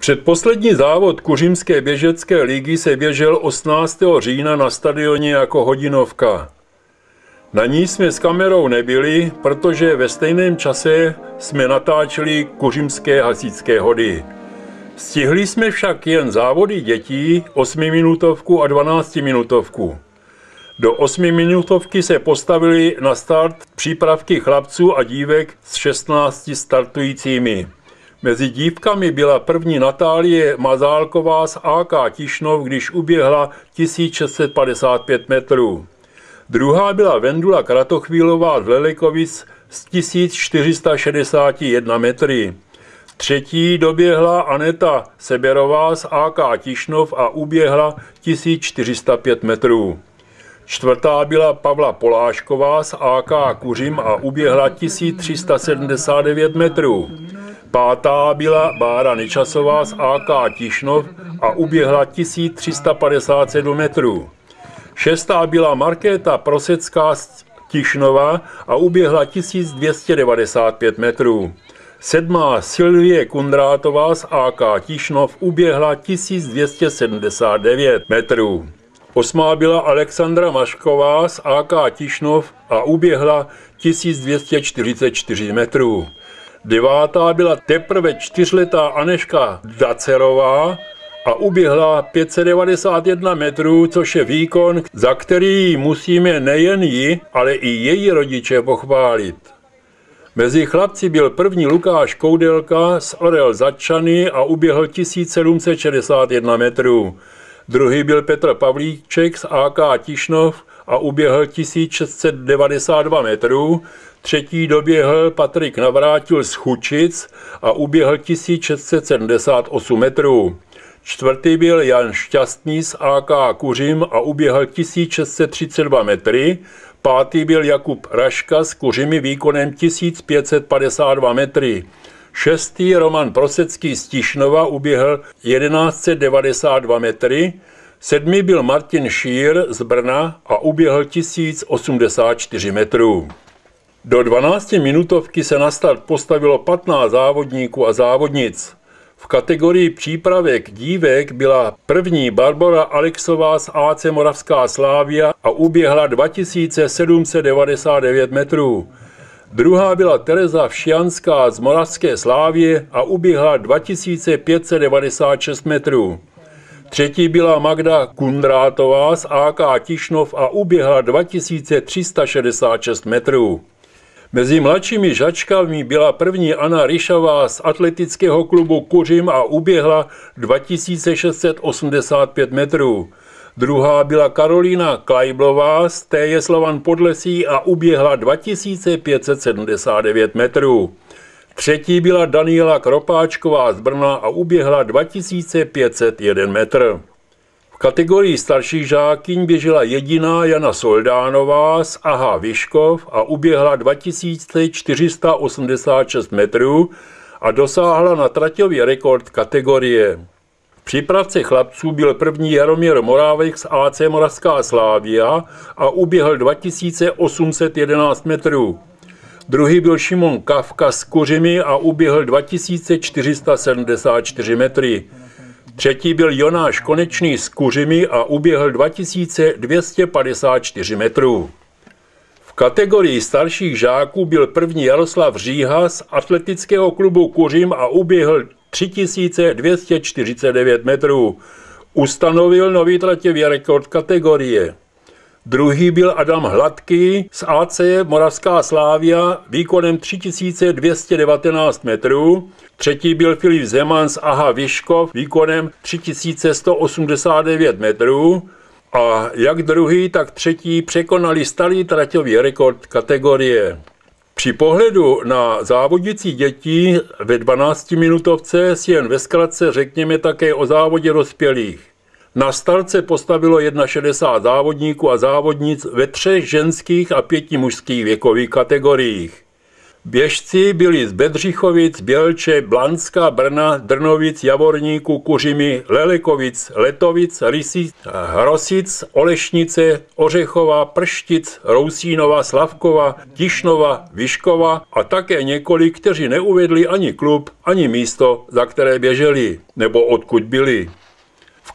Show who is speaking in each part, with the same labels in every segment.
Speaker 1: Předposlední závod Kuřimské běžecké ligy se běžel 18. října na stadioně jako hodinovka. Na ní jsme s kamerou nebyli, protože ve stejném čase jsme natáčeli kuřimské hasičské hody. Stihli jsme však jen závody dětí, 8-minutovku a 12-minutovku. Do 8-minutovky se postavili na start přípravky chlapců a dívek s 16 startujícími. Mezi dívkami byla první Natálie Mazálková z AK Tišnov, když uběhla 1655 metrů. Druhá byla Vendula Kratochvílová z Lelekovic z 1461 metry. Třetí doběhla Aneta Seberová z AK Tišnov a uběhla 1405 metrů. Čtvrtá byla Pavla Polášková z AK Kuřim a uběhla 1379 metrů. Pátá byla Bára Nečasová z AK Tišnov a uběhla 1357 metrů. Šestá byla Markéta Prosecká z Tišnova a uběhla 1295 metrů. Sedmá Silvie Kundrátová z AK Tišnov uběhla 1279 metrů. Osmá byla Alexandra Mašková z AK Tišnov a uběhla 1244 metrů. Devátá byla teprve čtyřletá Aneška Dacerová a uběhla 591 metrů, což je výkon, za který musíme nejen ji, ale i její rodiče pochválit. Mezi chlapci byl první Lukáš Koudelka z Orel Začany a uběhl 1761 metrů. Druhý byl Petr Pavlíček z AK Tišnov a uběhl 1692 metrů. Třetí doběhl Patrik Navrátil z Chučic a uběhl 1678 metrů. Čtvrtý byl Jan Šťastný z AK Kuřim a uběhl 1632 metry. Pátý byl Jakub Raška s Kuřimi výkonem 1552 metry. Šestý Roman Prosecký z Tišnova uběhl 1192 metry. Sedmý byl Martin Šír z Brna a uběhl 1084 metrů. Do 12 minutovky se na start postavilo 15 závodníků a závodnic. V kategorii přípravek dívek byla první Barbara Alexová z AC Moravská Slávia a uběhla 2799 metrů. Druhá byla Tereza Všianská z Moravské Slávie a uběhla 2596 metrů. Třetí byla Magda Kundrátová z AK Tišnov a uběhla 2366 metrů. Mezi mladšími žačkami byla první Anna Ryšavá z atletického klubu Kuřim a uběhla 2685 metrů. Druhá byla Karolína Klajblová z TJ Slovan Podlesí a uběhla 2579 metrů. Třetí byla Daniela Kropáčková z Brna a uběhla 2501 metr kategorii starších žákyň běžela jediná Jana Soldánová z AHA Vyškov a uběhla 2486 metrů a dosáhla na traťový rekord kategorie. V přípravce chlapců byl první Jaromír Morávek z AC Moravská Slávia a uběhl 2811 metrů. Druhý byl Šimon Kavka s Kuřimi a uběhl 2474 metry. Třetí byl Jonáš Konečný s Kuřimi a uběhl 2254 metrů. V kategorii starších žáků byl první Jaroslav Říha z atletického klubu Kuřim a uběhl 3249 metrů. Ustanovil nový tratěvý rekord kategorie. Druhý byl Adam Hladký z AC Moravská Slávia výkonem 3219 metrů. Třetí byl Filip Zeman z AHA Vyškov výkonem 3189 metrů. A jak druhý, tak třetí překonali starý traťový rekord kategorie. Při pohledu na závodící dětí ve 12 minutovce si jen ve zkratce řekněme také o závodě dospělých. Na starce postavilo 61 závodníků a závodnic ve třech ženských a pěti mužských věkových kategoriích. Běžci byli z Bedřichovic, Bělče, Blanska, Brna, Drnovic, Javorníku, Kuřimy, Lelekovic, Letovic, Rysic, Hrosic, Olešnice, Ořechova, Prštic, Rousínova, Slavkova, Tišnova, Vyškova a také několik, kteří neuvedli ani klub, ani místo, za které běželi, nebo odkud byli.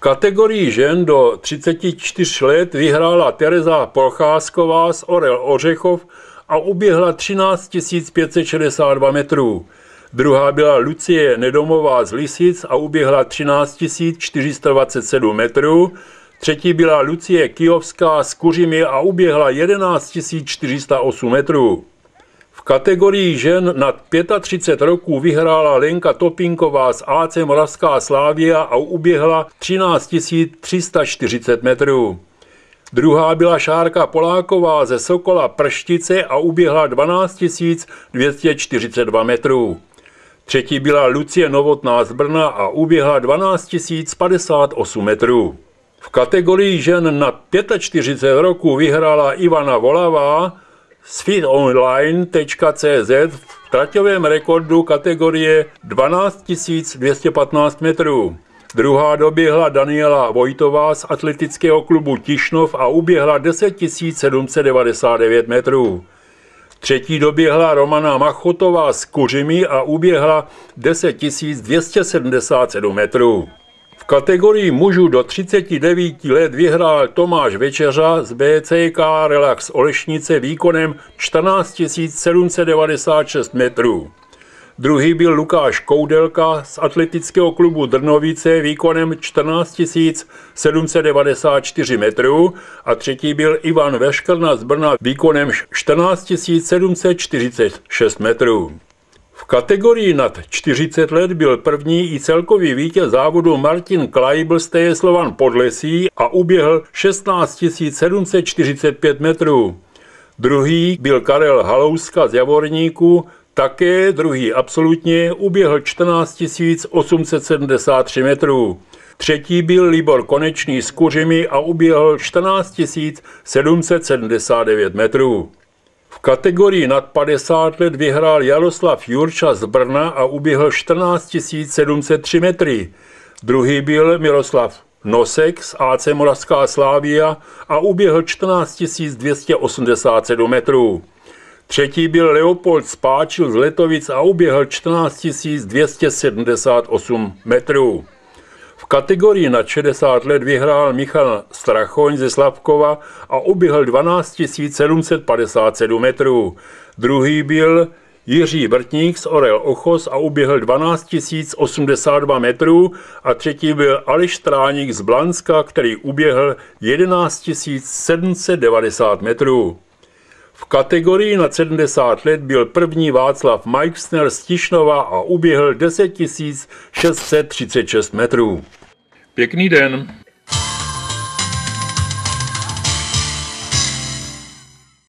Speaker 1: Kategorii žen do 34 let vyhrála Tereza Procházková z Orel Ořechov a uběhla 13 562 metrů. Druhá byla Lucie Nedomová z Lisic a uběhla 13 427 metrů. Třetí byla Lucie Kijovská z Kuřimy a uběhla 11 408 metrů. Kategorii žen nad 35 roků vyhrála Lenka Topinková z AC Moravská Slávia a uběhla 13 340 metrů. Druhá byla Šárka Poláková ze Sokola Prštice a uběhla 12 242 metrů. Třetí byla Lucie Novotná z Brna a uběhla 12 058 metrů. V kategorii žen na 45 roku vyhrála Ivana Volavá z fitonline.cz v traťovém rekordu kategorie 12 215 metrů. Druhá doběhla Daniela Vojtová z atletického klubu Tišnov a uběhla 10 799 metrů. Třetí doběhla Romana Machotová z Kuřimy a uběhla 10 277 metrů. V kategorii mužů do 39 let vyhrál Tomáš Večeřa z BCK Relax Olešnice výkonem 14 796 metrů. Druhý byl Lukáš Koudelka z atletického klubu Drnovice výkonem 14 794 metrů a třetí byl Ivan Veškrna z Brna výkonem 14 746 metrů. V kategorii nad 40 let byl první i celkový vítěz závodu Martin Kleibl z Slovan Podlesí a uběhl 16 745 metrů. Druhý byl Karel Halouska z Javorníku také druhý absolutně uběhl 14 873 metrů. Třetí byl Libor Konečný s Kuřimi a uběhl 14 779 metrů. V kategorii nad 50 let vyhrál Jaroslav Jurča z Brna a uběhl 14 703 metry. Druhý byl Miroslav Nosek z AC Moravská Slávia a uběhl 14 287 metrů. Třetí byl Leopold Spáčil z Letovic a uběhl 14 278 metrů. V kategorii na 60 let vyhrál Michal Strachoň ze Slavkova a uběhl 12 757 metrů. Druhý byl Jiří Vrtník z Orel Ochos a uběhl 12 082 metrů a třetí byl Aleš Stráník z Blanska, který uběhl 11 790 metrů. V kategorii na 70 let byl první Václav Meixner z Tišnova a uběhl 10 636 metrů.
Speaker 2: Pěkný den.